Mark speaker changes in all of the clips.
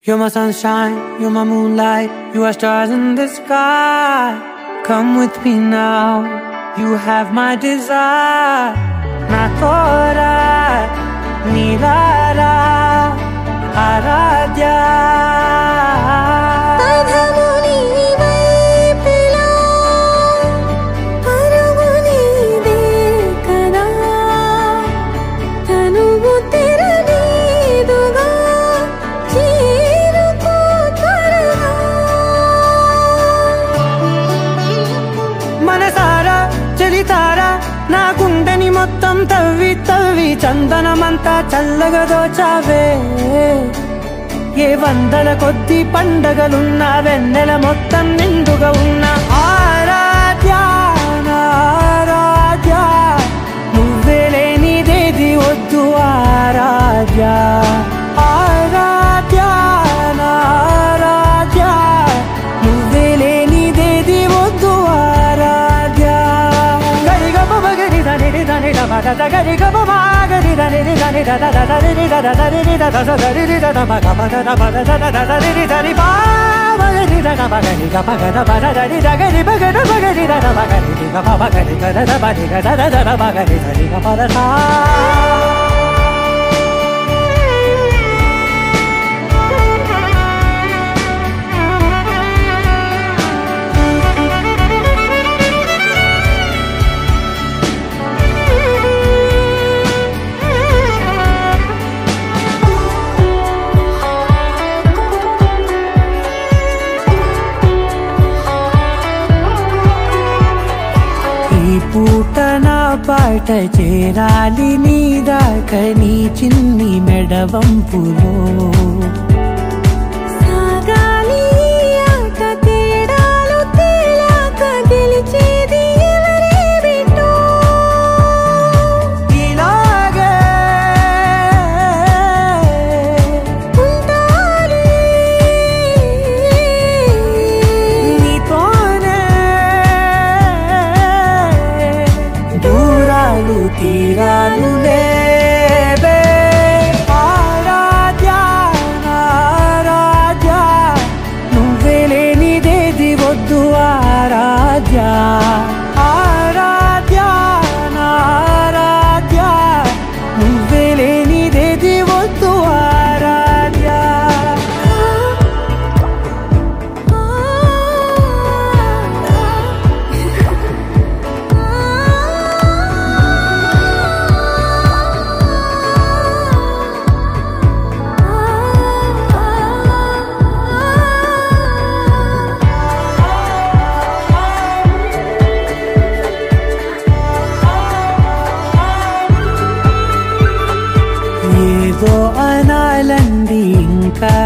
Speaker 1: You're my sunshine, you're my moonlight, you are stars in the sky. Come with me now, you have my desire. Na la nirara, aradhya. మొత్తం తవ్వి తవ్వి చందనమంతా చల్లగా దోచావే ఏ వందల కొద్ది పండగలున్నా వెన్నెల మొత్తం నిండుగా ఉన్న. దని ద మగ ద గరి గమ మాగరి దని రి దని ద ద ద ద రి రి ద ద ద రి రి ద ద ద ద రి రి ద ద మగ మ ద ద మ ద ద ద ద ద రి రి ద రి పా మగరి ద ద మగరి గ మగ ద మ ద ద రి ద గరి మగ ద మగరి ద ద మగరి రి గ మ మగరి గ ద ద మ రి గ ద ద ద ద మగరి ద రి గ మ ద సా ఈ పాట చేరాలి నీ దాకా నీ చిన్ని మెడవంపులో. 提拉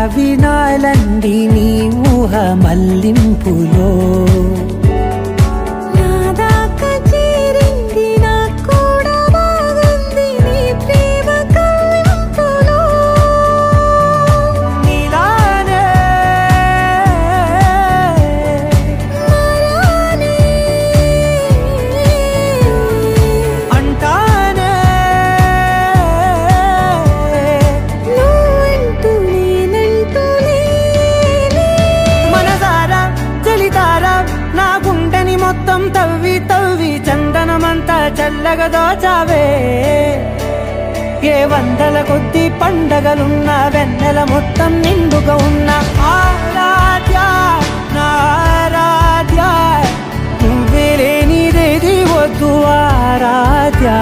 Speaker 1: వినాలండి నీ ఊహ మల్లింపులో. మొత్తం తవ్వి తవ్వి చందనమంతా చల్లగా దోచావే ఏ వందల కొద్ది పండగలున్న వెన్నెల మొత్తం నిండుగా ఉన్న ఆరాధ్యా నారాధ్య. నువ్వే లేనిదేది వద్దు ఆరాధ్యా.